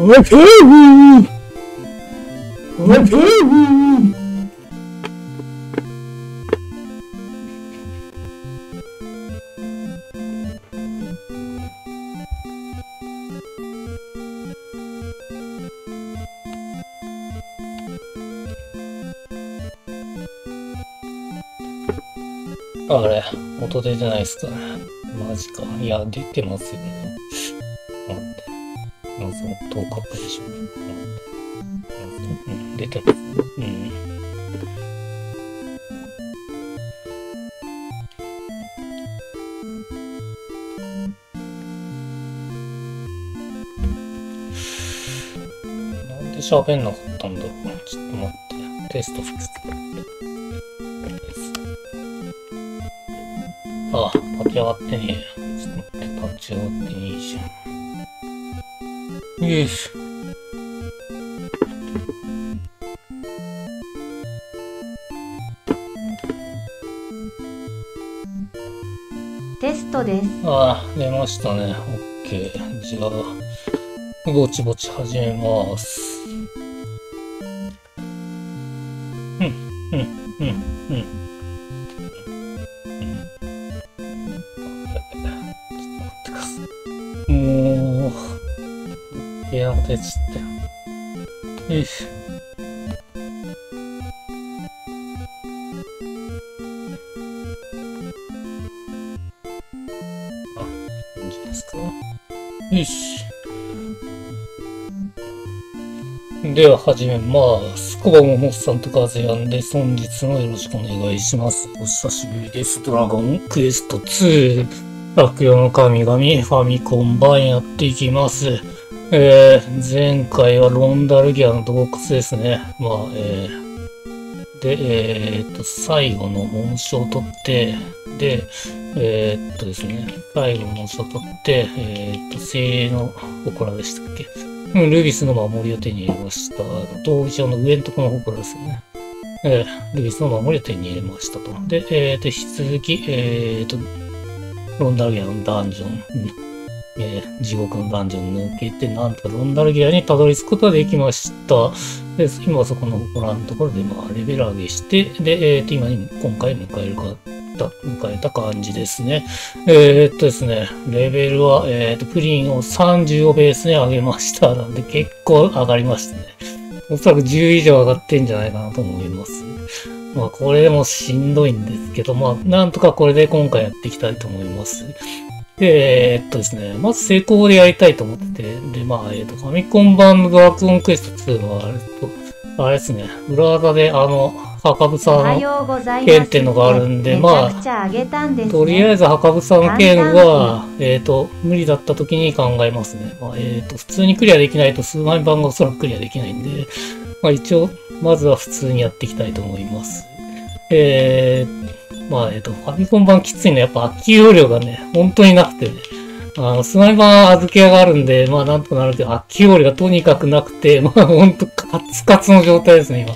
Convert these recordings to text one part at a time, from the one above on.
わかるわかるあれ、音出てないっすか。マジか。いや、出てますよね。待って。まず音を確認します。うん、出てますね。うん。なんで喋んなかったんだろう。ちょっと待って。テスト複数。あ、立ち上がってねえよ。ちょっと待って、立ち上がってねえじゃん。よいしょ。テストです。ああ、出ましたね。オッケー。じゃあ、ぼちぼち始めます。うん、うん、うん、うん。部屋も出ちったよ。いしょ。あ、いいんじゃないですか。よし。では始めます。コバモモスさんとカズヤンで。本日もよろしくお願いします。お久しぶりです。ドラゴンクエスト2。悪用の神々、ファミコン版やっていきます。えー、前回はロンダルギアの洞窟ですね。まあ、えー、で、えー、っと、最後の紋章を取って、で、えー、っとですね、最後の紋章を取って、えー、っと、精鋭の祠でしたっけうん、ルビスの守りを手に入れました。闘技場の上のところの祠ですね。えー、ルビスの守りを手に入れましたと。で、えー、で、引き続き、えー、と、ロンダルギアのダンジョン、うんえー地獄のダンジョン抜けて、なんとかロンダルギアにたどり着くことができました。で、今そこの祠のところで、まあ、レベル上げして、で、えー、と、今に、今回迎えるか、迎えた感じですね。えー、っとですね、レベルは、えー、っと、プリンを30をベースに上げました。なんで結構上がりましたね。おそらく10以上上がってんじゃないかなと思います。まあ、これでもしんどいんですけど、まあ、なんとかこれで今回やっていきたいと思います。で、えーっとですね、まず成功でやりたいと思ってて、で、まあ、えーっと、ファミコン版のドラゴンクエスト2は、あれと、あれですね、裏技で、あの、はようございます。剣っていうのがあるんでめまあ。とりあえず墓房の剣は、えっ、と、無理だった時に考えますね。まあ、えっ、と、普通にクリアできないと数万番がおそらくクリアできないんで、まあ一応、まずは普通にやっていきたいと思います。えー、まあ、えっ、と、ファミコン版きついのはやっぱ空き容量がね、本当になくてね。あの、スナイ版預け屋があるんで、まあなんとかなるけど、空き容量がとにかくなくて、まあほんとカツカツの状態ですね、今。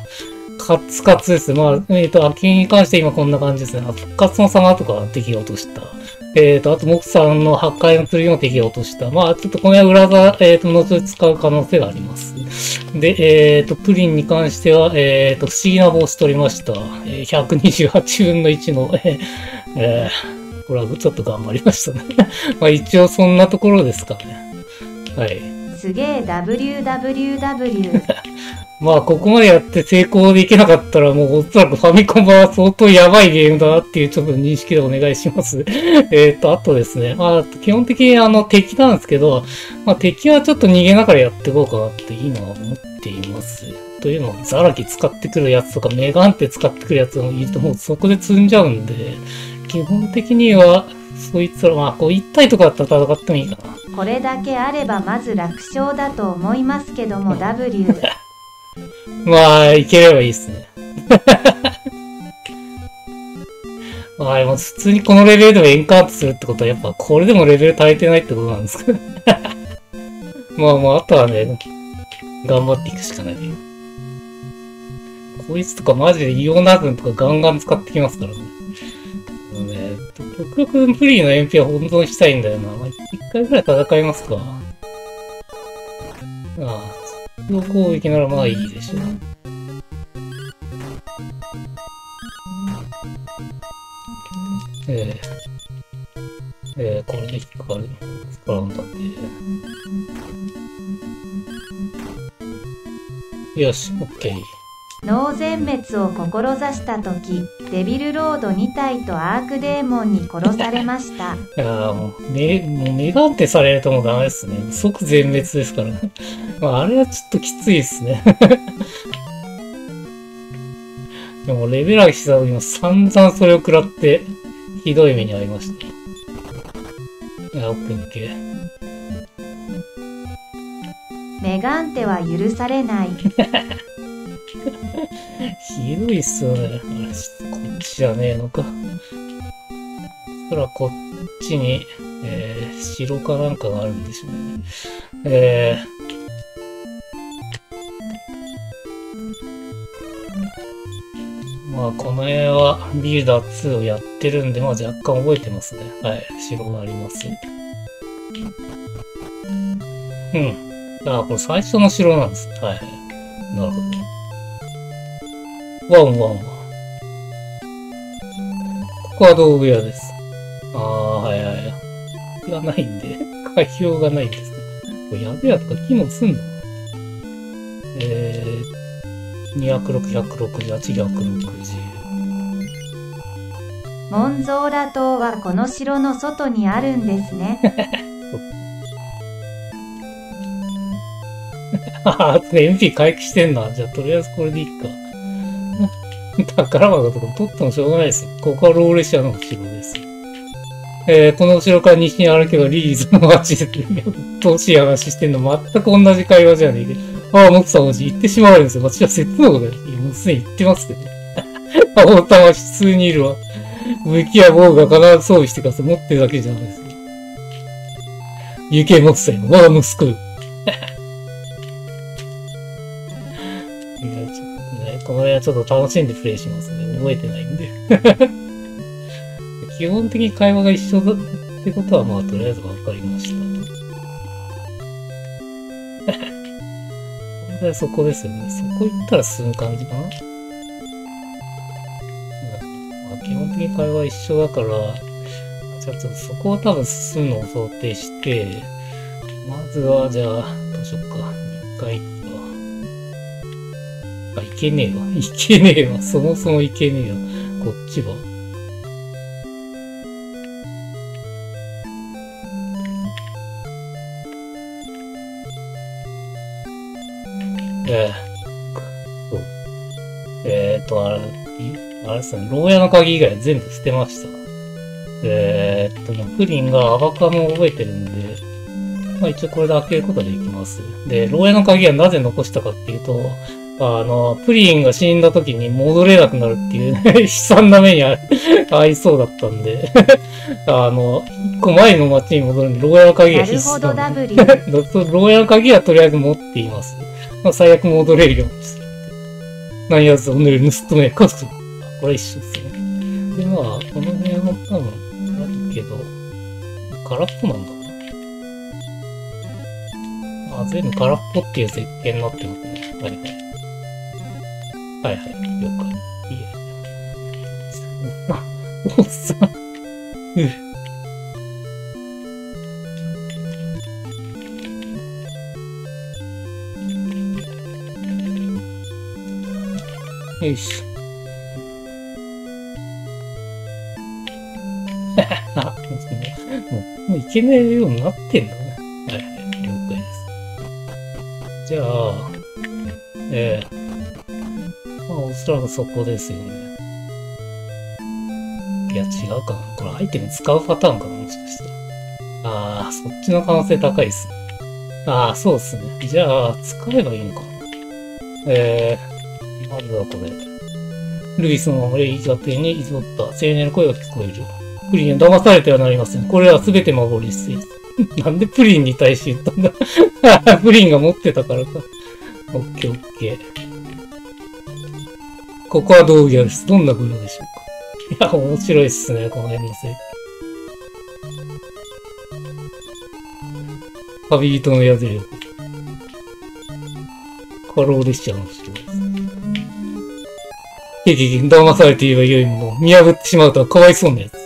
カツカツです。まあ、えっ、と、空きに関して今こんな感じですね。あ復活の様とか敵が落とした。えっ、と、あと、モクさんの破壊の剣の敵を落とした。まあ、ちょっとこの裏が、えっ、と、後々使う可能性があります。で、えっ、と、プリンに関しては、えっ、と、不思議な帽子取りました。えー128分の1の、えーえーこれはちょっと頑張りましたね。まあ、一応そんなところですかね。はい。すげえ WWW。まあ、ここまでやって成功できなかったら、もうおそらくファミコン版は相当やばいゲームだなっていうちょっと認識でお願いします。えっと、あとですね、まあ、基本的にあの敵なんですけど、まあ敵はちょっと逃げながらやっていこうかなって今は思っています。というのは、ザラキ使ってくるやつとか、メガンテ使ってくるやつもいると、もうそこで積んじゃうんで、基本的には、そいつら、まあ、こう、1体とかだったら戦ってもいいかな。これだけあればまず楽勝だと思いますけども W。まあ、いければいいですね。まあ、でも普通にこのレベルでもエンカウントするってことは、やっぱこれでもレベル足りてないってことなんですかね。まあまあ、あとはね、頑張っていくしかない。こいつとかマジでイオナズンとかガンガン使ってきますからね。極力プリの MP は温存したいんだよな。まあ、一回ぐらい戦いますか。ああ、通常攻撃ならまあいいでしょう。えー、えー、これで引っかかる。使うんだって。よし、オッケー。脳全滅を志した時デビルロード2体とアークデーモンに殺されました いやーもう、め、もう、メガンテされるともうダメですね。即全滅ですからね。まあ、あれはちょっときついですね。でも、レベル上げした時も散々それを食らって、ひどい目に遭いました。いや、オッケーオッケー。メガンテは許されないひどいっすよね。ちじゃねえのか。そらこっちに、えー、城かなんかがあるんでしょうね。えー、まあ、この辺はビルダー2をやってるんで、まあ若干覚えてますね。はい、城があります。うん。あ、これ最初の城なんですね。はい。なるほど。ワンワンワン。ここは道具屋です。ああ、はいはいはい。がないんで、開票がないんですね。これやべやとか機能すんの？えー、206、168、160。モンゾーラ島はこの城の外にあるんですね ああ、MP 回復してんな。じゃあ、とりあえずこれでいいか。宝箱とか取ってもしょうがないですよ。ここはローレシアの後ろです。えー、この後ろから西に歩けばリリーズの街で、どうしい話してんの全く同じ会話じゃねえけど。ああ、モクさん王子行ってしまうんですよ。私は説のことだよ。もうすでに言ってますけど。あ、ボタは普通にいるわ。武器や防具が必ず装備してください。持ってるだけじゃないですよ。有形モクさん。我が息子この辺はちょっと楽しんでプレイしますね。覚えてないんで。基本的に会話が一緒だってことは、まあ、とりあえずわかりました。本当はそこですよね。そこ行ったら進む感じかな。まあ、基本的に会話一緒だから、じゃあちょっとそこを多分進むのを想定して、まずは、じゃあ、どうしよっか。一回行くか。あ、いけねえわ。いけねえわ。そもそもいけねえわ。こっちは。ええそう。えー、と、あれ、あれですね、牢屋の鍵以外全部捨てました。えー、っと、プリンがアバカムを覚えてるんで、まあ一応これで開けることができます。で、牢屋の鍵はなぜ残したかっていうと、あの、プリンが死んだ時に戻れなくなるっていう、ね、悲惨な目にあ合いそうだったんで、あの、一個前の街に戻るんで、牢屋の鍵がなる必須ほどなんで。牢屋の鍵はとりあえず持っています。まあ、最悪戻れるようにする。何やつを塗る盗めかす。これ一緒ですね。で、まあ、この辺も多分、あるけど、空っぽなんだな。あ、全部空っぽっていう設計になってますね。はいはい。はい、了解。いいえ。あ、おっさん。うよいしょ。あ、もう、もういけないようになってんだね。はいはい、了解です。じゃあ、ええまあ、おそらくそこですよね。いや、違うかな。これアイテム使うパターンかな、もしかして。ああ、そっちの可能性高いっすね。ああ、そうっすね。じゃあ、使えばいいのかな。えー、まずはこれ。ルイスの守りが手にいぞった青年の声が聞こえる。プリンに騙されてはなりません。これはすべて幻です。なんでプリンに対して言ったんだ プリンが持ってたからか。オッケーオッケー。ここは道具屋です。どんな風呂でしょうか？いや、面白いっすね、この辺のせい。旅人の宿屋。過労列車の後ろです。ケケケ、騙されて言えばよいもの、見破ってしまうとはかわいそうなやつ。い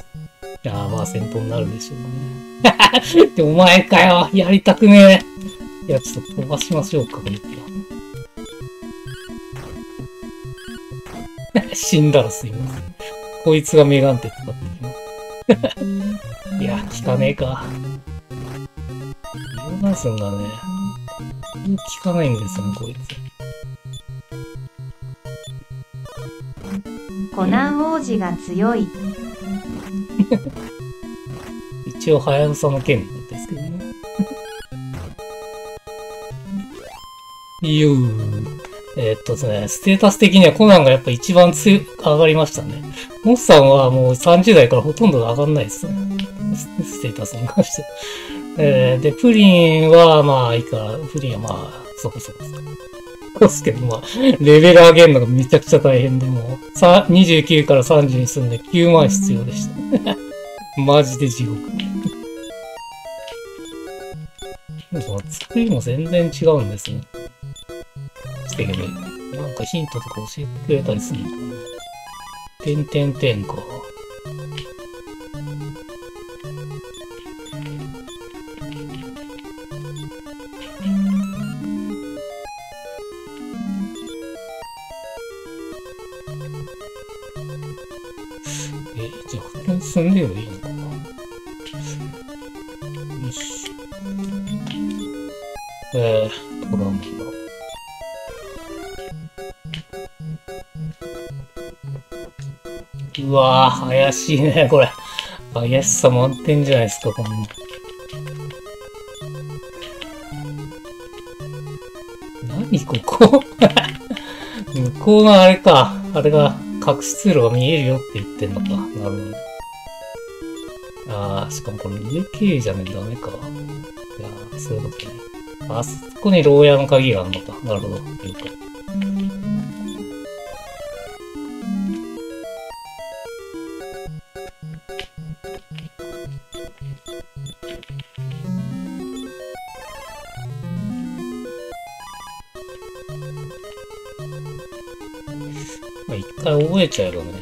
やーまあ戦闘になるでしょうね。で、お前かよやりたくねえいや、ちょっと飛ばしましょうか、こい死んだらすいません。こいつがメガンテ使ってきます。いや、効かねえか。ヨナスンがね、効かないんですよね、こいつ。コナン王子が強い。一応、はやぶさの剣なんですけどね。よー。えーっとですね、ステータス的にはコナンがやっぱ一番強、上がりましたね。モッさんはもう30代からほとんど上がんないですね。ステータスに関して。えー、で、プリンはまあいいか、プリンはまあ、そこそこですか。ですけど、まあ、レベル上げるのがめちゃくちゃ大変で、もう、29から30に住んで9万必要でした。マジで地獄。作りも全然違うんですね。してけど、なんかヒントとか教えてくれたりするのてんてんてんか。え、じゃあ、ここに住んでればいいのかなよし。えー、トランプだ。うわぁ、怪しいね、これ。怪しさ満点じゃないですか、こんな。何ここ？向こうのあれか。あれが、隠し通路が見えるよって言ってんのか。なるほど。ああ、しかもこれ家経営じゃねえダメか。いやそういうことね。あそこに牢屋の鍵があるのか。なるほど。了解。回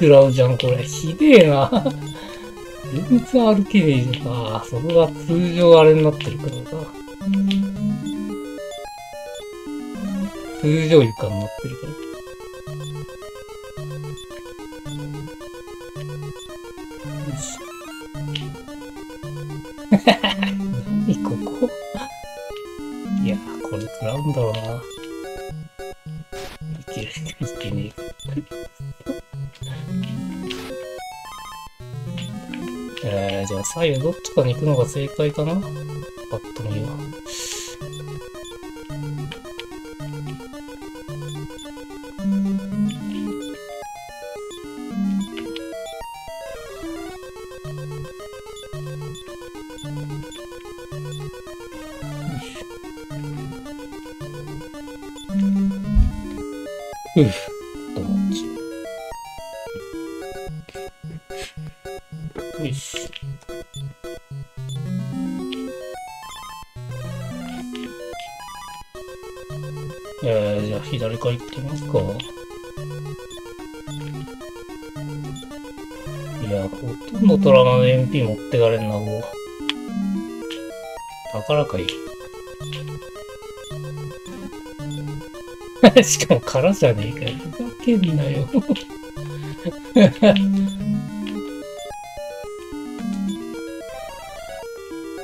食らうじゃん、これ。ひでえな。全然歩けねえじゃん。ああ、それが通常あれになってるからか。通常床になってるから。何 ここ？いや、これ食らうんだろうな。いける、いけねえ。左右どっちかに行くのが正解かなパッと見は。しかも空じゃねえかよ。ふざけんなよ。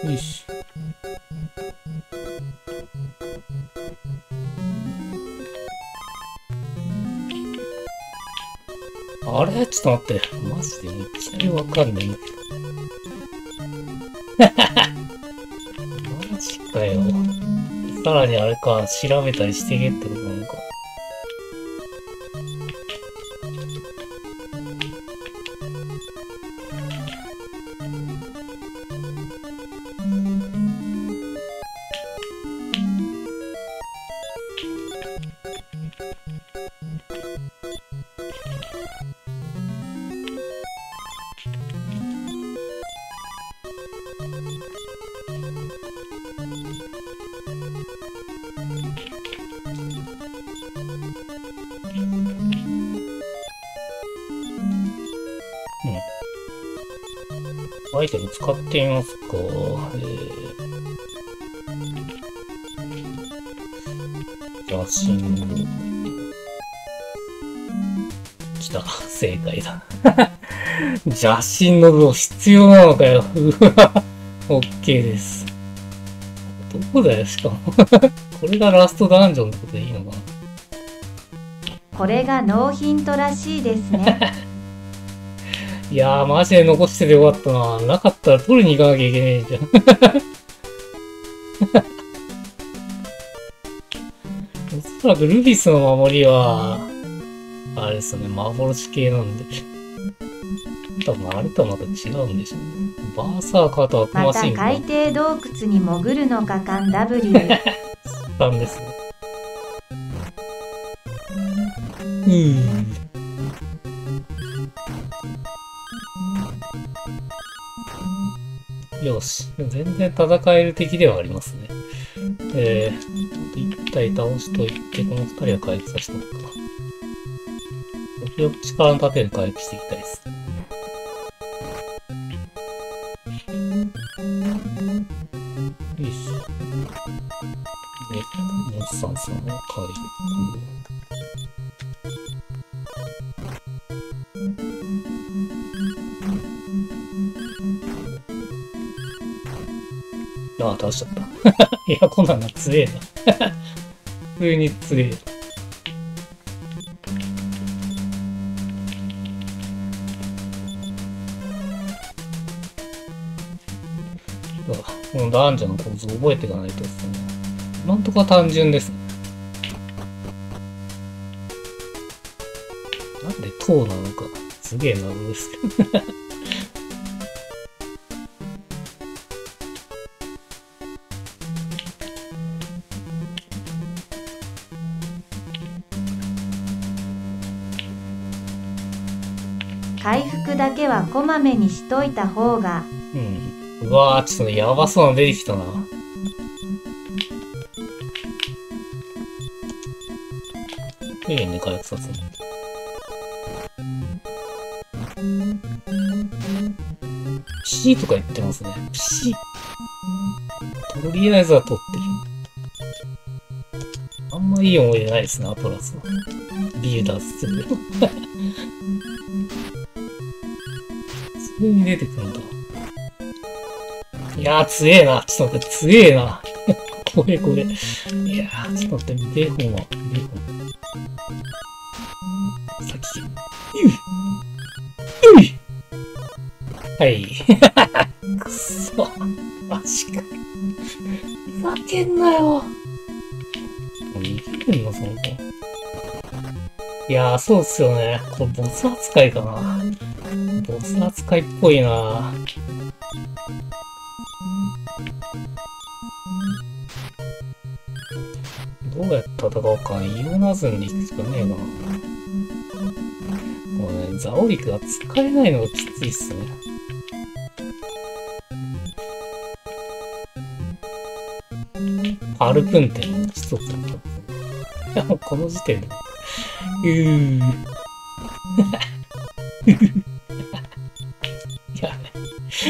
よし。あれ？ちょっと待って。マジでいきなりわかんない。マジかよ。さらにあれか、調べたりしてけってことなのか。アイテム使ってみますか。えー、写真。来た。正解だ。邪神の像必要なのかよ。うわ。オッケーです。どこだよ、しかも。これがラストダンジョンってことでいいのかなこれがノーヒントらしいですね。いやー、マジで残しててよかったな。なかったら取りに行かなきゃいけねえじゃん。おそらくルビスの守りは、あれですね、幻系なんで。多分あれとはまた違うんでしょうね。バーサーカーとアクまたマシンが海底洞窟に潜るのかかん W。なんですね。うーし。全然戦える敵ではありますね。えー、一体倒しといて、この二人は回復させておくか。時々力の盾で回復していきたいです。よいしょ。で、モッサンさんの回復。しちゃった？いや、こんなんが強えな。普通に強え。うわこのダンジョンの構造覚えていかないとですね。今んとこは単純ですね。なんで塔なのか、すげえ謎ですまめにしといた方が。うん。うわーちょっとやばそうなの出てきたな。ええね回復させなシーとか言ってますね。ピシーとりあえずは取ってる。あんまいい思い出ないですねアトラスは。ビーダーズ2急に出てくるんだ。いやー、強えな。ちょっと待って、強えな。これこれ。いやー、ちょっと待って、見て、ほは。見て、ほ。さっき。ういうはい。くそ。マジか。ふざけんなよ。ての、その子。いやー、そうっすよね。これ、ボス扱いかな。ボス扱いっぽいなどうやって戦うか。イオナズンで行くしかねえな。もうね、ザオリクが使えないのがきついっすね。アルプンテンの一つだった。いや、もうこの時点で。うー。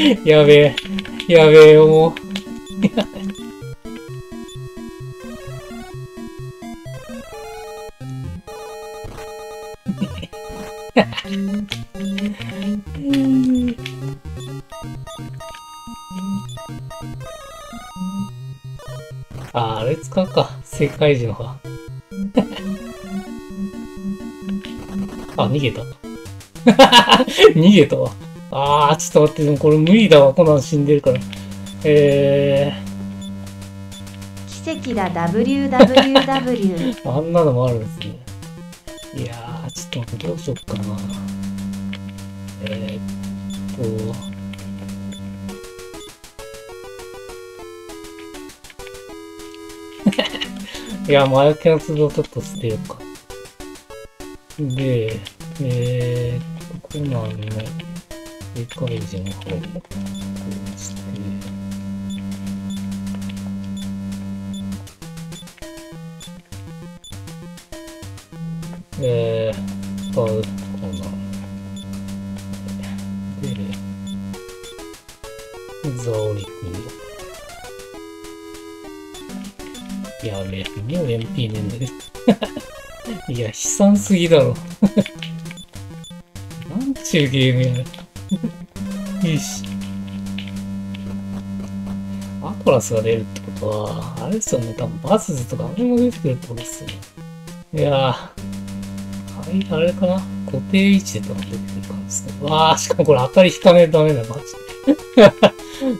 やべえ。やべえ。よ、もう。あ、あれ使うか。世界時の葉。あ、逃げた。逃げたわ。ちょっと待って、でもこれ無理だわ。こんなの死んでるから。え奇奇跡だ WWW あんなのもあるんですね。いやー、ちょっと待って、どうしよっかな。えー、っと、いや、麻薬の都度ちょっと捨てようか。で、えー、コナンの世界人の方をこうして、えー、使うコナン。で、ザオリクやべえ、もう MP ねんだけど。いや、悲惨すぎだろ。な。んちゅうゲームやねよし。アトラスが出るってことは、あれですよね、多分バズズとかあれも出てくるってことですよね。いやー、はい、あれかな固定位置で多分出てくる感じですね。わー、しかもこれ当たり引かねえとダメだ、マジ。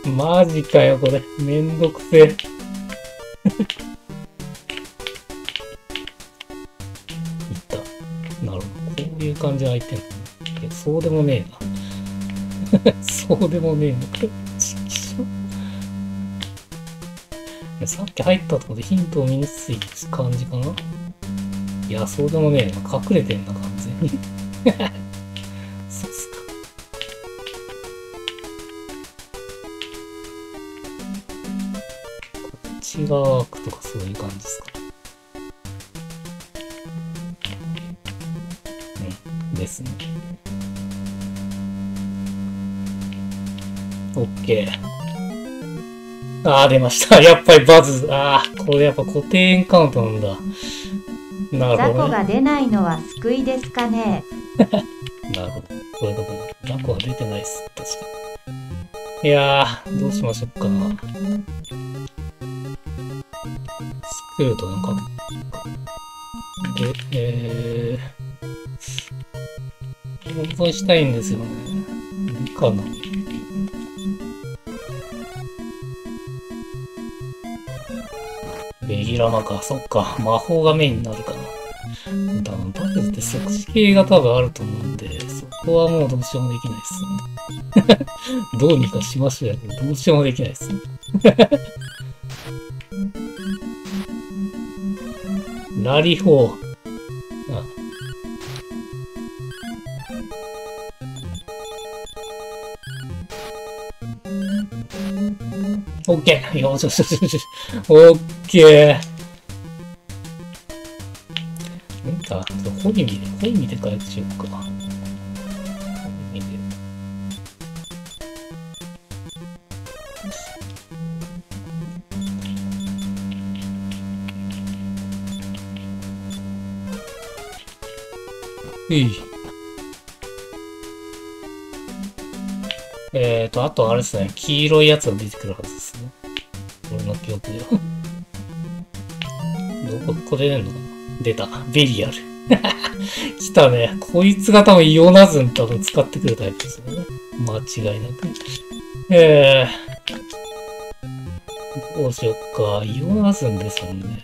マジかよ、これ。めんどくせえ。いった。なるほど。こういう感じの相手なのいや、そうでもねえな。そうでもねえ のか。さっき入ったところでヒントを身につい感じかないや、そうでもねえな。隠れてんな、完全に。そうっすか。こっちが開くとかそういう感じですか。うん、ですね。オッケー。ああ、出ました。やっぱりバズ。ああ、これやっぱ固定エンカウントなんだ。な雑るほど、ね。魚が出ないのは救いですかね なるほど。そういうことな。ザコは出てないっす。確かに。いやー、どうしましょうかな。スクールとなんか、で、えー、本当にしたいんですよね。いいかな。ラマか、そっか、魔法がメインになるかな。多分バズって即死系が多分あると思うんで、そこはもうどうしようもできないっすね。どうにかしましょうやけど、どうしようもできないっすね。ラリホー。あオッケーよしよしよしよし。オッケー。なんか、ちょっとホイミで、ホイミで回復しようか。ホイミで。えい。えーと、あとあれですね、黄色いやつが出てくるはずですね。俺の記憶では。こ、これ出んのかな出た。ベリアル。来たね。こいつが多分イオナズン多分使ってくるタイプですよね。間違いなく。えー。どうしよっか。イオナズンですもんね。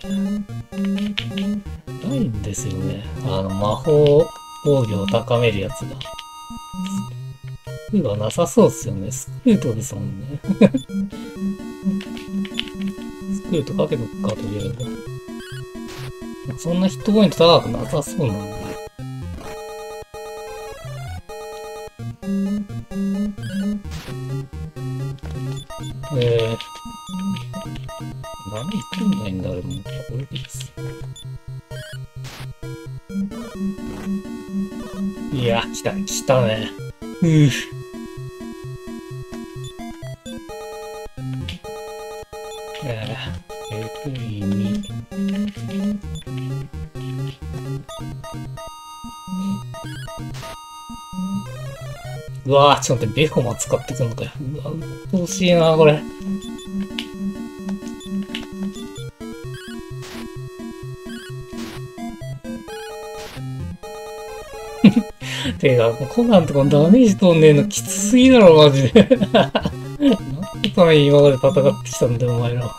ないんですよね。あの、魔法防御を高めるやつが。スクールはなさそうっすよね。スクートですもんね。スクートかけとくか、とりあえず。そんなヒットポイント高くなさそうなんだ。えー、何言ってんないんだ、あれも。これでいいっす。いや、来た、来たね。うぅ。うわぁ、ちょっと待って、ベホマ使ってくんのかよ。うわぁ、しいなこれ。てか、コナンとかダメージ取んねえのきつすぎだろ、マジで。何のために今まで戦ってきたんだよ、お前ら。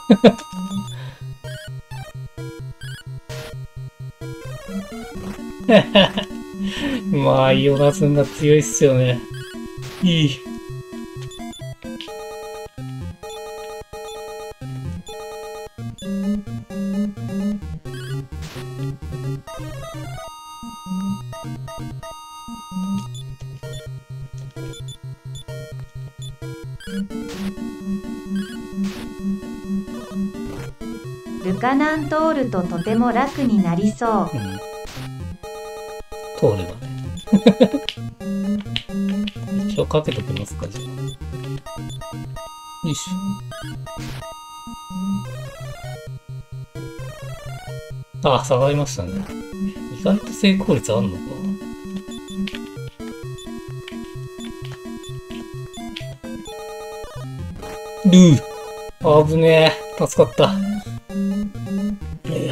まあ、イオナズンが強いっすよね。いい。ルカナン通るととても楽になりそううん。通ればね。一応かけときますか、じゃ。よいしょ。ああ、下がりましたね。意外と成功率あんのか。ルー。あぶねえ。助かった。ええ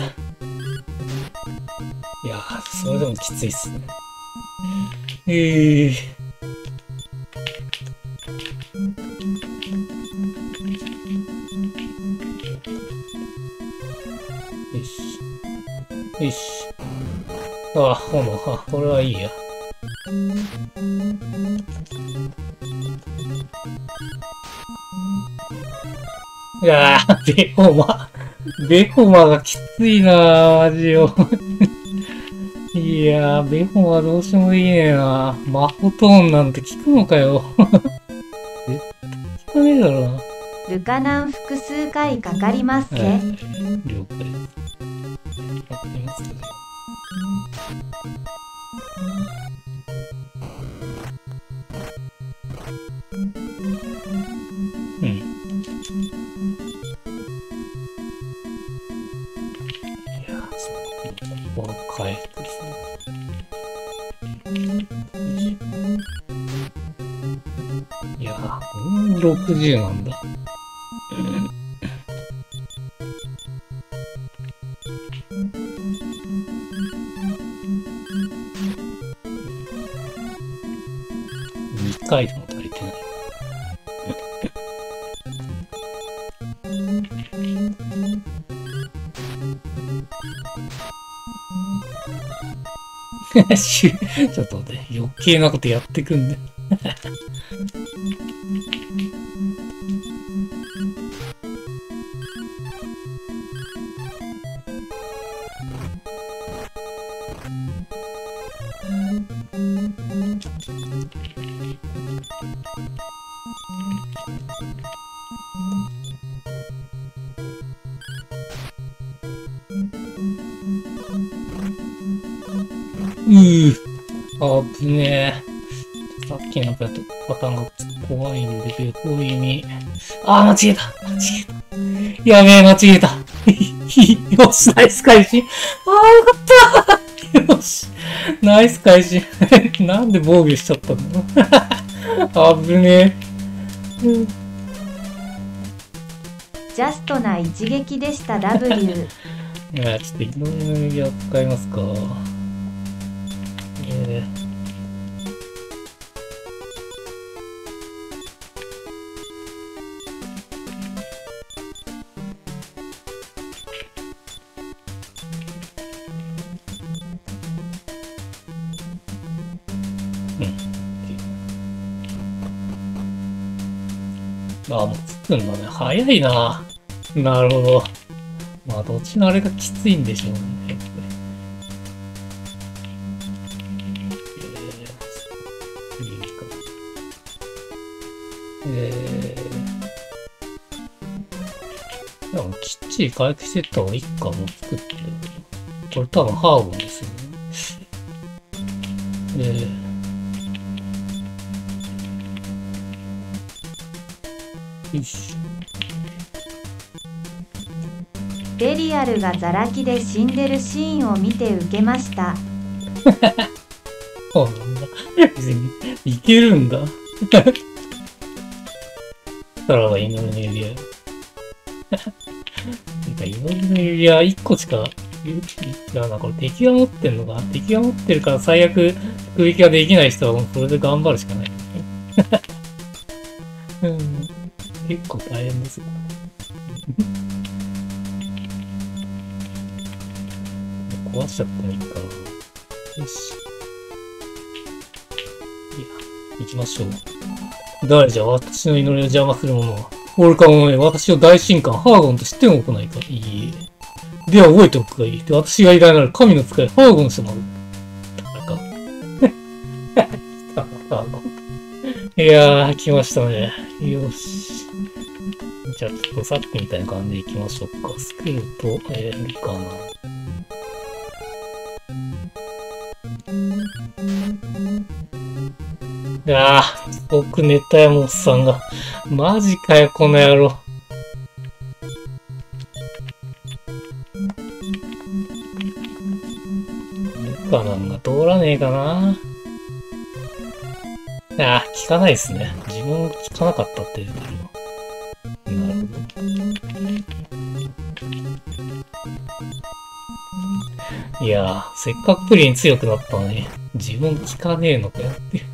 いや、それでもきついっすね。ええあ、これはいいや。いやー、ベホマ。ベホマがきついなー、マジよ。いやー、ベホマどうしてもいいねえな。魔法トーンなんて効くのかよ。え効かねえだろうな。ルカナン複数回かかりますはそう、ここは回復ですね。いやー、ほんと60なんだ。2回でちょっと待って、余計なことやってくんね。つパターンが怖いんで、ベコイに。あー、間違えた。間違えた。やべえ、間違えた。よし、ナイス返しあー、よかった。よし、ナイス返し なんで防御しちゃったの？あぶねえ。うんジャストな一撃でした W いや、ちょっといろいろ指輪使いますか。ー、ああ、もうつくんだね。早いな。なるほど。まあ、どっちのあれがきついんでしょうね、やっぱり。えー、いいか。えー、でもきっちり回復してった方がいいかも作って。これ多分ハーブですよね。えー、ルがザラキで死んでるシーンを見て受けましたそうなんだ。別に、いけるんだ。さら祈りの指輪。なんか祈りの指輪1個しか、いやな、これ敵が持ってんのか敵が持ってるから最悪、空撃ができない人はもうそれで頑張るしかない。誰じゃ私の祈りを邪魔する者は。オルカモめ、私を大神官、ハーゴンと知っても来ないか。いいえ。では覚えておくがいい。私が偉大なる神の使い、ハーゴンしてもらう。誰か。ハーゴン。いやー、来ましたね。よし。じゃあ、ちょっとさっきみたいな感じで行きましょうか。スクールと、えー、ルカナ。いや僕寝たよ、モスさんが。マジかよ、この野郎。ルカナンが通らねえかな。あー、聞かないですね。自分聞かなかったって出てるの。なるほど。いや、せっかくプリン強くなったのに、自分聞かねえのかよっていう。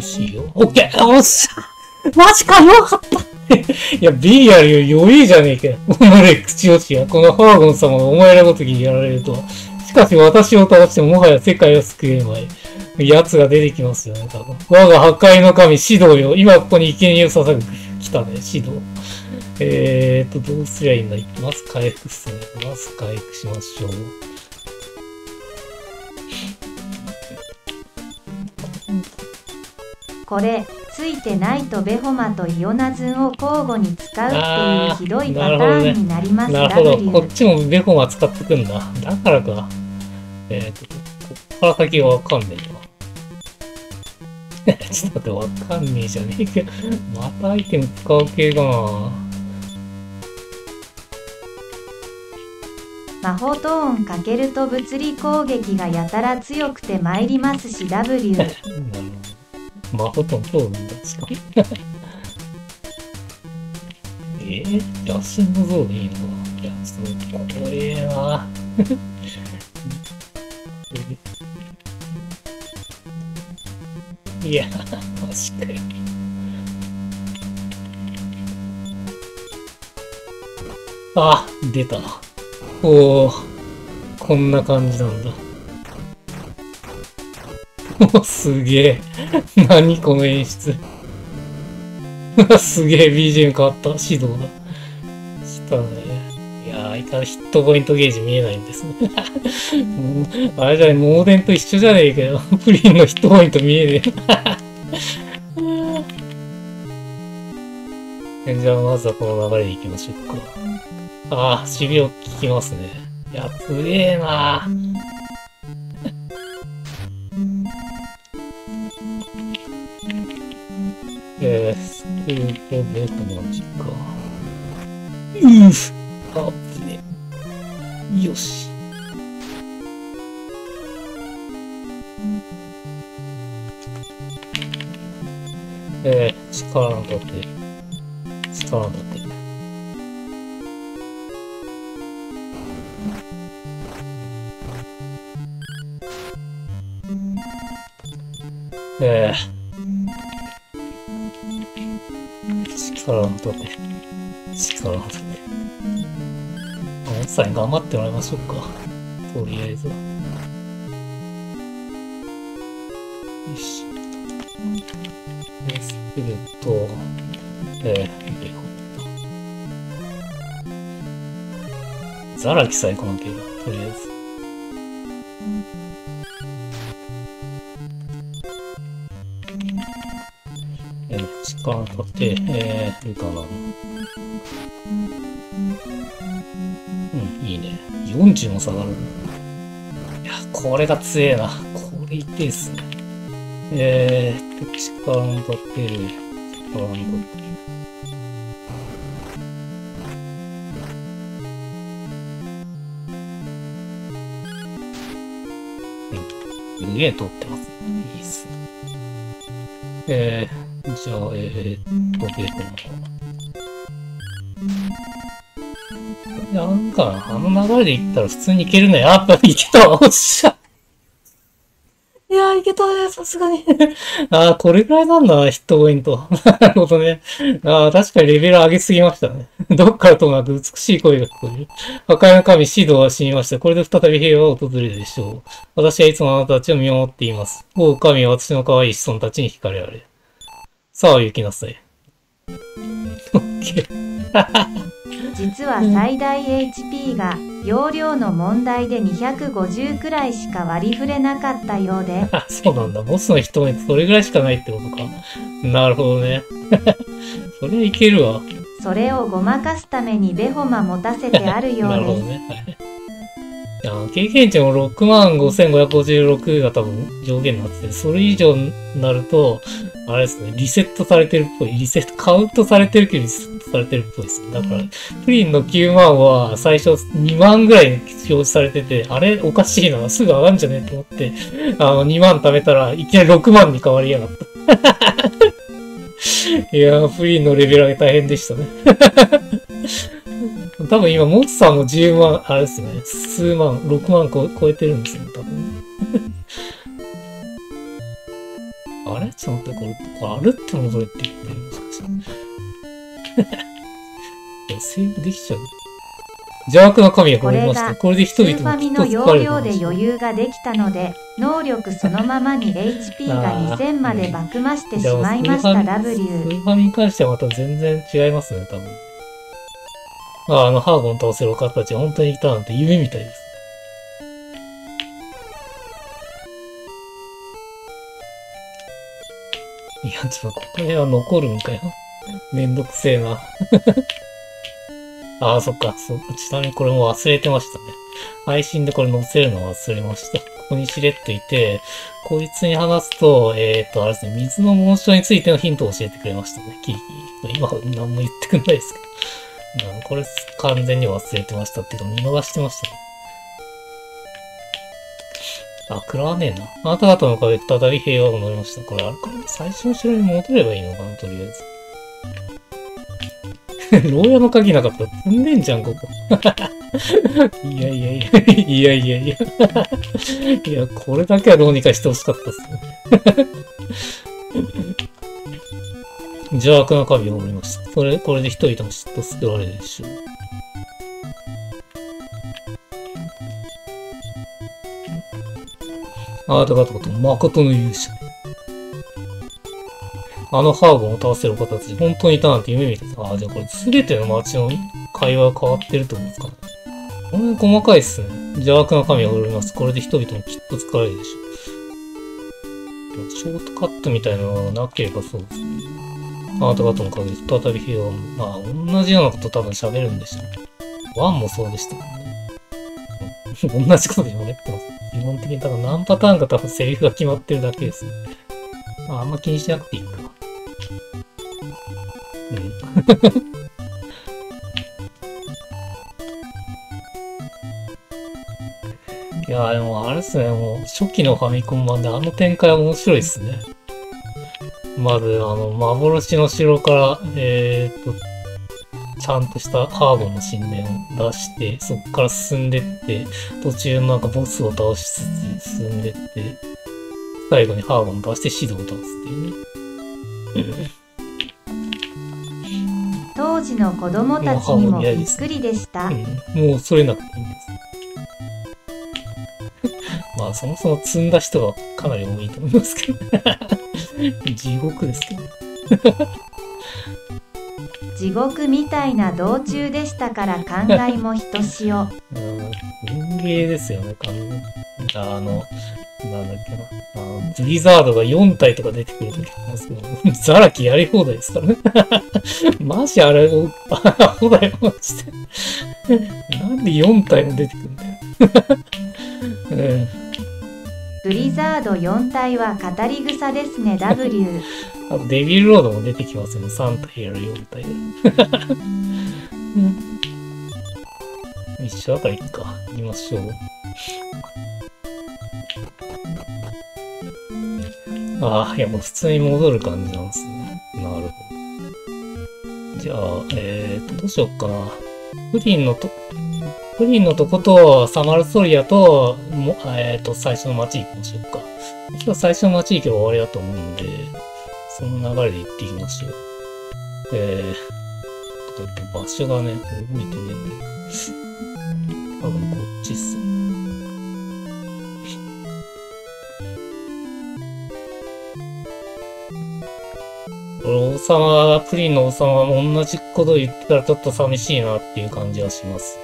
よしよ。オッケーおっしゃマジかよかったいや、ビリアルより余裕じゃねえかよ。おのれ、口落ちや。このハーゴン様がお前らごときにやられるとは。しかし私を正してももはや世界を救えまい。奴が出てきますよね、多分。我が破壊の神、指導よ。今ここに生贄を捧ぐ。来たね、指導。えーと、どうすりゃいいんだまず回復っすね。まず回復しましょう。これ、ついてないとベホマとイオナズンを交互に使うっていうひどいパターンになります、なるほど。W こっちもベコマ使ってくんだ。だからか。えーと、こっから先がわかんねえな。ちょっと待って、わかんねえじゃねえけど。またアイテム使う系かな。魔法トーンかけると物理攻撃がやたら強くて参りますし W なるほ。ともそうなんだ、しか？も。えー、野心の像でいいのか？いや、そう、怖えな。いや、マジかよ。あ、出た。おお、こんな感じなんだ。おすげえ。何この演出。すげえ BGM 変わった。指導だ。したね。いやー、相変わらずヒットポイントゲージ見えないんですね。あれじゃね、モーデンと一緒じゃねえかよ。プリンのヒットポイント見えねえ。じゃあ、まずはこの流れでいきましょうか。ああ、守備を聞きますね。いや、強えなえー、スクールとベコの時間。うーふあぶね。よし。えー、力の盾。力の盾。えー、力の盾。力の盾。あ、奥さんに頑張ってもらいましょうか。とりあえず。よし。で、スピルと、えー、ザラキさえ来なければ、とりあえず。ー、力の盾、えー、ルカナの。うん、いいね。40も下がる。いや、これが強えな。これ痛いっすね。えーっと、力の盾、力の盾。うん、すげえ通ってます。いいっすね。えー、じゃあ、えー、っと、ベー。いや、なんか、あの流れで行ったら普通に行けるね。やっぱいけたわ。おっしゃ。いやー、いけたね、さすがに。ああ、これぐらいなんだ、ヒットポイント。なるほどね。ああ、確かにレベル上げすぎましたね。どっからともなく美しい声が聞こえる。破壊の神、シードは死にました。これで再び平和が訪れるでしょう。私はいつもあなたたちを見守っています。王神は私の可愛い子孫たちに惹かれられ。さあ、行きなさい。オッケー。実は最大 HP が容量の問題で250くらいしか割り振れなかったようであ、そうなんだ。ボスの人目それぐらいしかないってことか。なるほどね。それいけるわ。それをごまかすためにベホマ持たせてあるようです。なるほどね。はいいや経験値も65,556が多分上限になってて、それ以上になると、あれですね、リセットされてるっぽい。リセット、カウントされてるけどリセットされてるっぽいですね。だから、プリンの9万は最初2万ぐらいに表示されてて、あれおかしいな、すぐ上がんじゃねえと思って、あの、2万貯めたらいきなり6万に変わりやがった。いやー、プリンのレベル上げ大変でしたね。多分今、モッさんも10万、あれですね、数万、6万こ超えてるんですよ、多分。あれ？ちょっと待って、これ、これ歩って戻れって言ってるもしか？して。いやセーブできちゃう。邪悪な神が滅びました。これで人スーフ々もきっァミの容と疲れで余裕ができたので、能力そのままに HP が2000まで爆増してしまいましたス W。ーファミに関してはまた全然違いますね、多分。ああの、ハーゴン倒せる方たちが本当にいたなんて夢みたいです。いや、ちょっとこれは残るんかよ。めんどくせえな。ああ、そっか。そちなみにこれも忘れてましたね。配信でこれ載せるの忘れました。ここにしれっといて、こいつに話すと、えっ、と、あれですね、水の紋章についてのヒントを教えてくれましたね。キリキリ。今は何も言ってくんないですけど。うんこれ完全に忘れてましたっていうか、見逃してましたね。あ、食らわねえな。あなた方のおかげで再び平和が戻りました。これあれかな最初の城に戻ればいいのかなとりあえず。牢屋の鍵なかったら積んでんじゃん、ここ。いやいやいや、いやいやいや。いや、これだけはどうにかしてほしかったっすね。邪悪な神を守りました。それ、これで人でも嫉妬救われるでしょう。あなた方と誠の勇者。あのハーブを倒せる方たち、本当にいたなんて夢見てた。ああ、じゃあこれ全ての街の会話が変わってるってことですかね。こんなに細かいっすね。邪悪な神を守ります。これで人々もきっと疲れるでしょう。ショートカットみたいなのがなければそうですね。あなた方のおかげで再び平和を、まあ、同じようなこと多分喋るんでしょう。ワンもそうでしたもん。ね。同じことで喋ってます。基本的に多分何パターンか多分セリフが決まってるだけですね。まあ、あん。ま気にしなくていいか。うん。いやでもあれっすね、もう初期のファミコン版であの展開面白いっすね。まず、あの、幻の城から、えーっと、ちゃんとしたハーボンの神殿を出して、そこから進んでって、途中のなんかボスを倒しつつ進んでって、最後にハーボン出してシドを倒すっていうね。当時の子供たちにもびっくりでした。うん、もうそれなくていいんです。まあそもそも積んだ人がかなり多いと思いますけど。地獄ですけど。地獄みたいな道中でしたから感慨もひとしお。うん、人芸ですよね、完全に。あの、なんだっけな。あのブリザードが4体とか出てくるときありますけど、ザラキやり放題ですからね。マジあれ、アホだよ、マジで。なんで4体も出てくるんだよ。うんブリザード4体は語り草ですね W。あとデビルロードも出てきますよね。3体やる4体で。うん一緒だからいっか。行きましょう。ああ、いやもう普通に戻る感じなんですね。なるほど。じゃあ、えーと、どうしよっかな。プリンのと、プリンのとことサマルソリアと、もえっ、と、最初の街行きましょうか。今日最初の街行けば終わりだと思うんで、その流れで行っていきましょう。えー、ちょっと場所がね、動いてねえんで。多分こっちっすね。王様、プリンの王様も同じこと言ったらちょっと寂しいなっていう感じはします。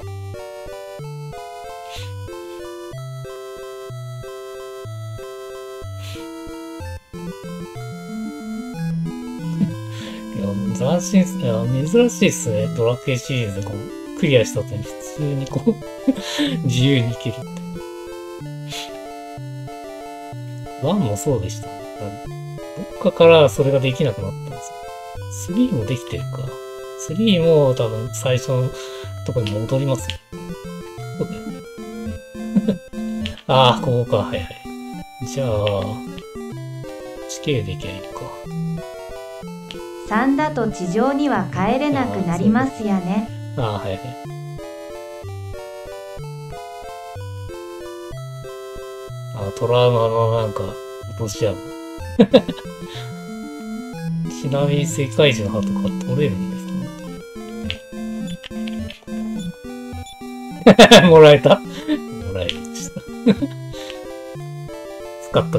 斬新っすね。珍しいっすね。ドラクエシリーズこう、クリアした後に普通にこう、自由に行けるって。1もそうでしたね。どっかからそれができなくなったんですよ。3もできてるか。3も多分最初のとこに戻りますよ。ああ、ここか。はいはい。じゃあ、地形でいけばいいか。3だと地上には帰れなくなりますやね。ああ、はいはい。あトラウマのなんか、落とし穴。ちなみに世界中の歯とか取れるんですか？もらえた？もらえました。使った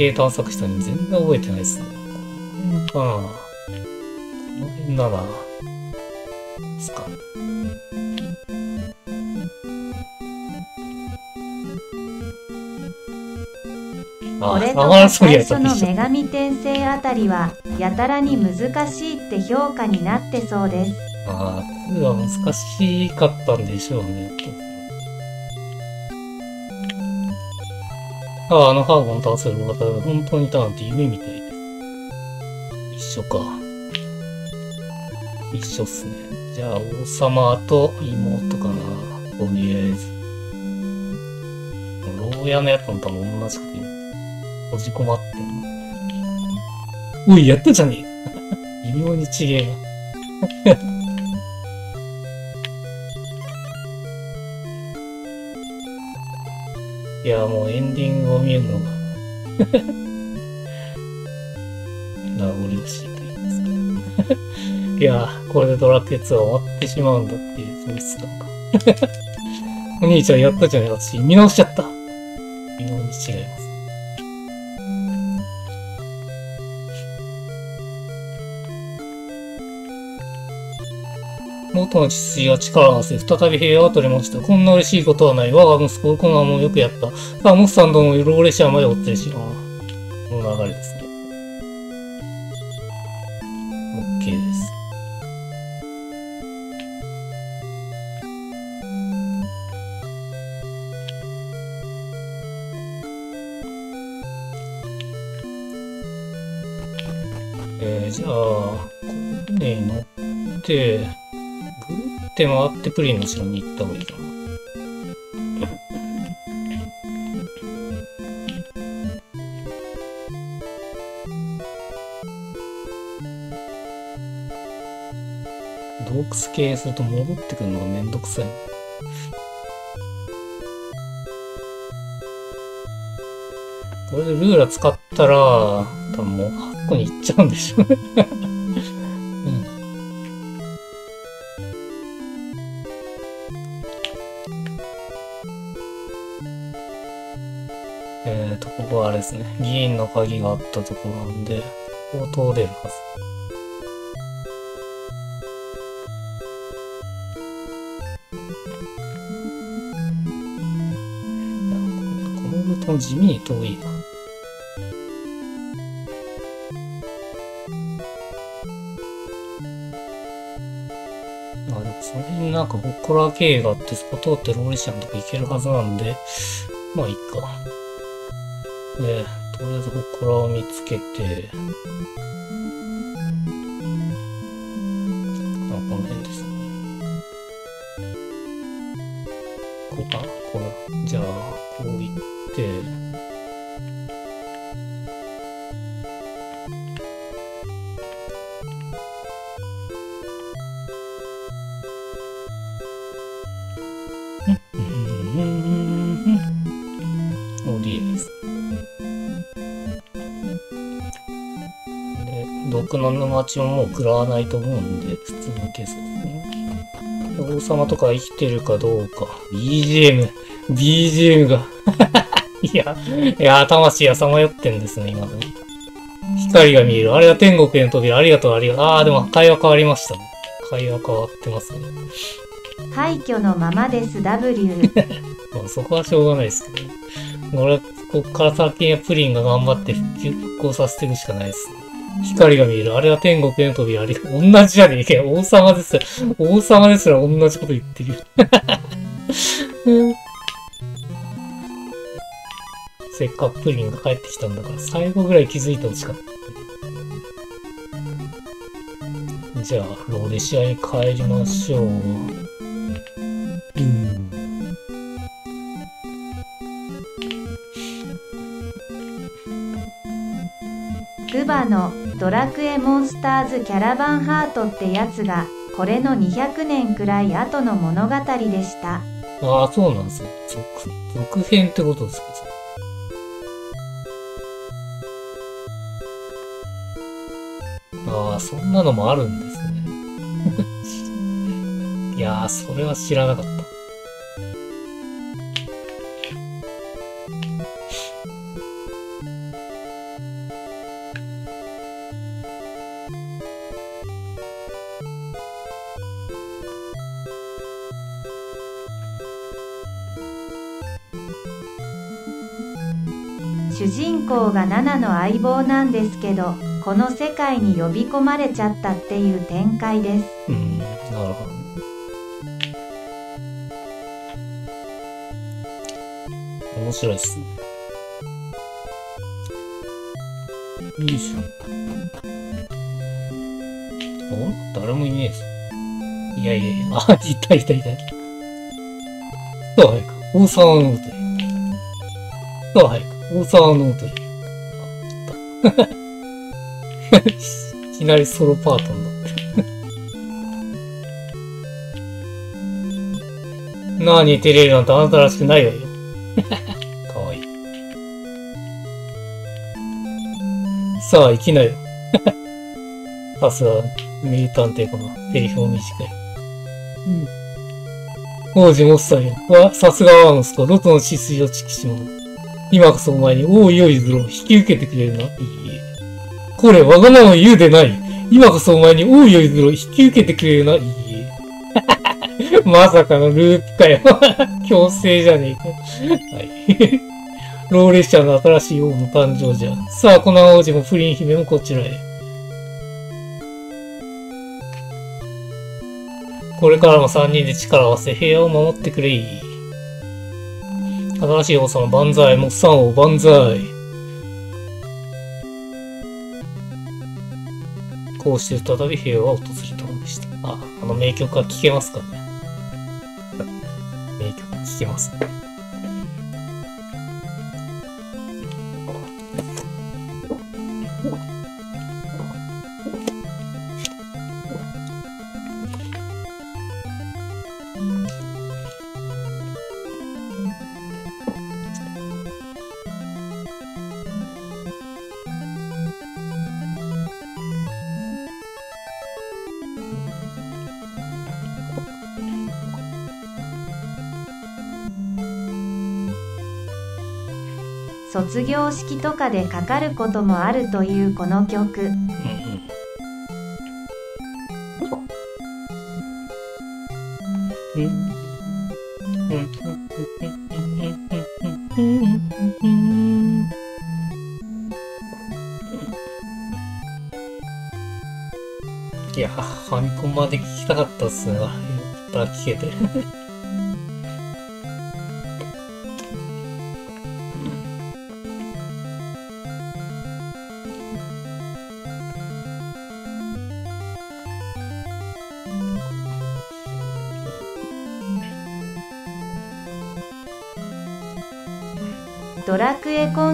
なに地形探索したのに全然覚えてないですね。この辺かなこの辺だな。ですか。あこれとサマーかソリア最初の女神転生あたりはやたらに難しいって評価になってそうです。ああ、2は難しかったんでしょうね。ああ、のハーゴン倒せる方が本当にいたなんて夢みたいです。一緒か。一緒っすね。じゃあ、王様と妹かな。とりあえず。牢屋のやつも多分同じくて、閉じ込まってる。おい、やったじゃねえ。微妙に違えな。や、もうエンディングを見るのが名残惜しいと言いますか。いや、これでドラクエ2は終わってしまうんだっていう、そういう質感か。お兄ちゃんやったじゃない私、見直しちゃっの血筋が力を合わせ、再び平和を取れました。こんな嬉しいことはない。我が息子、このままよくやった。さあ、モスさんども、ローレシアまでお連れしまう。ってプリンの城に行った方がいいかな。洞窟系すると戻ってくるのがめんどくさい。これでルーラ使ったら、多分もう8個に行っちゃうんでしょですね。議員の鍵があったとこなんで、ここを通れるはず。このルートも地味に遠いな。あ、でもその辺になんかホッコラー経営があって、そこ通ってローレシアンとか行けるはずなんで、まあいいか。で、とりあえず祠を見つけて、の沼地ももう食らわないと思うんで、普通に消そうですね。王様とか生きてるかどうか。BGM、BGM が。いや、いや、魂がさまよってんですね、今の。光が見える。あれは天国への扉。ありがとう、ありがとう。あー、でも会話変わりましたね。会話変わってますね。廃墟のままです W まあ、そこはしょうがないですけど。俺は、こっから先にはプリンが頑張って復興させていくしかないです。光が見える。あれは天国への扉。あれ、同じじゃねえか。王様ですら、王様ですら同じこと言ってるよ。せっかくプリンが帰ってきたんだから、最後ぐらい気づいてほしかった。じゃあ、ローレシアに帰りましょう。うん。グバのドラクエモンスターズキャラバンハートってやつがこれの200年くらい後の物語でしたああ、そうなんですよ。続、続編ってことですか？ああ、そんなのもあるんですね。いやー、それは知らなかった。人公がナナの相棒なんですけどこの世界に呼び込まれちゃったっていう展開ですうん、なるほど。面白いっすね。よいしょ。お誰もいねえぞ。いやいやいや、あ、いたいたいたいた。そうはいか。大沢の歌そうはいか。大沢の歌あった。いきなりソロパートになってる。何照れるなんてあなたらしくないわよ。かわいい。さあ、行きなよ。さすが、名探偵かな。セリフも短い。うん。王子モッサイよ。わ、さすが我が息子、ロトの止水をチキし者。今こそお前に王よいずろを引き受けてくれるな。いいえ。これ、わがまま言うでない。今こそお前に王よいずろを引き受けてくれるな。いいえ。まさかのループかよ。強制じゃねえか。はい。ローレシアの新しい王の誕生じゃ。さあ、この王子もプリン姫もこちらへ。これからも三人で力を合わせ平和を守ってくれい。新しい王様万歳、モッサン王万歳。こうして再び平和を訪れたのでした。あ、あの名曲は聴けますかね。名曲は聴けますね。卒業式とかでかかることもあるというこの曲うんうん。いや、ファミコンまで聞きたかったっすね。よかった、聞けて。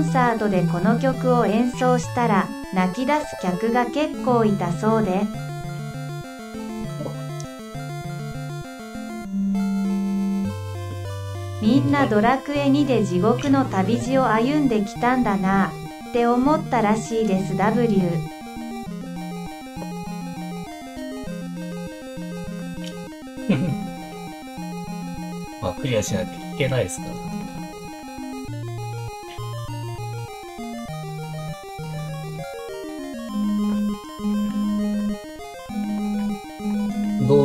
ンサートでこの曲を演奏したら泣き出す客が結構いたそうでみんなドラクエ2で地獄の旅路を歩んできたんだなって思ったらしいです W まあ、クリアしないといけないですから。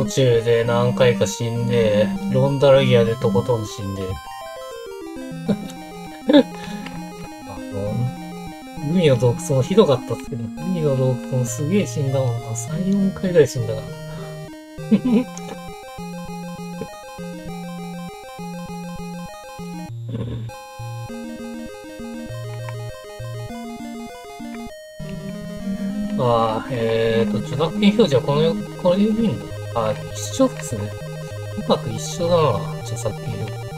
道中で何回か死んで、ロンダルギアでとことん死んで。あの、海の洞窟もひどかったっすけど、海の洞窟もすげえ死んだもんな。3、4回ぐらい死んだから。ああ、えーと、著作権表示はこの、これでいいんだ。あ、一緒ですね。うまく一緒だな、著作権表示。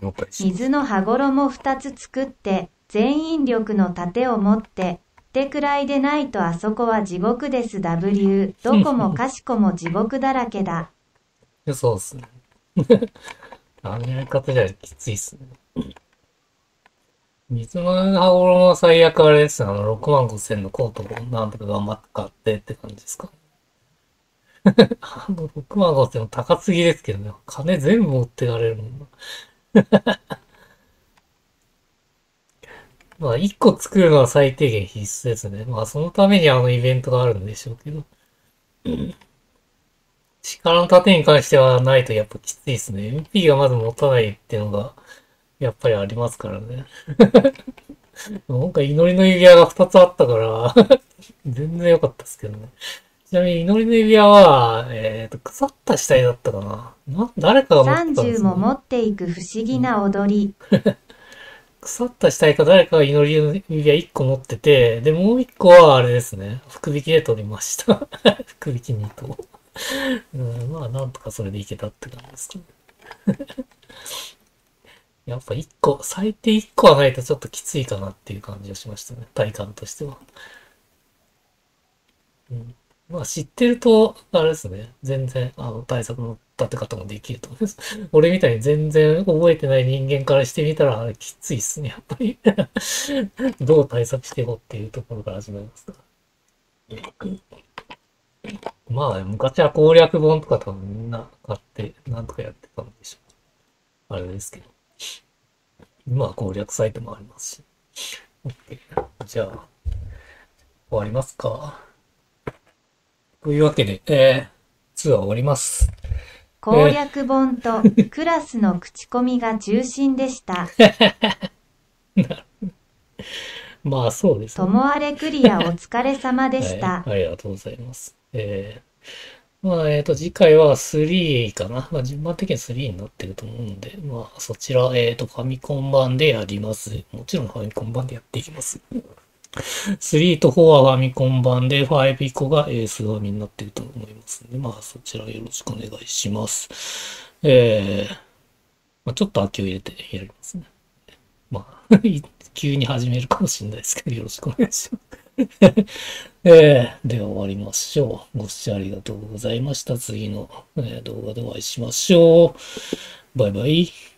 了解します。水の羽衣2つ作って全員力の盾を持ってってくらいでないとあそこは地獄です W どこもかしこも地獄だらけだそうっすね。あのやり方じゃきついっすね。水の羽衣は最悪あれですね。あの、6万5千のコートをなんとか頑張って買ってって感じですか？あの、6万5千も高すぎですけどね。金全部持ってかれるもんな。まあ、1個作るのは最低限必須ですね。まあ、そのためにあのイベントがあるんでしょうけど。力の盾に関してはないとやっぱきついですね。MP がまず持たないっていうのが、やっぱりありますからね。なんか祈りの指輪が2つあったから、全然良かったですけどね。ちなみに祈りの指輪は、えっ、と、腐った死体だったかな。な、誰かが持ってたんです30よ、も持っていく不思議な踊り 腐った死体か誰かが祈りの指輪1個持ってて、で、もう1個はあれですね。福引きで取りました。福引き2頭。うん、まあ、なんとかそれでいけたって感じですかね。やっぱ1個、最低1個はないとちょっときついかなっていう感じがしましたね。体感としては。うん、まあ知ってると、あれですね。全然、あの、対策の立て方もできると思います。俺みたいに全然覚えてない人間からしてみたら、あれきついっすね、やっぱり。どう対策していこうっていうところから始まりますか。まあ、昔は攻略本とか多分みんな買って、なんとかやってたんでしょう。あれですけど。今は攻略サイトもありますし。OK。じゃあ、終わりますか。というわけで、えー、2は終わります。攻略本とクラスの口コミが中心でした。まあ、そうですね。ともあれクリアお疲れ様でした。はい、ありがとうございます。えー、まあ、えっ、と、次回は3かな。まあ、順番的には3になってると思うんで、まあ、そちら、えっ、と、ファミコン版でやります。もちろんファミコン版でやっていきます。3と4はファミコン版で、5以降がエースファミになってると思いますんで、まあ、そちらよろしくお願いします。えー、まあ、ちょっと秋を入れてやりますね。まあ、急に始めるかもしれないですけど、よろしくお願いします。えー、では終わりましょう。ご視聴ありがとうございました。次の、えー動画でお会いしましょう。バイバイ。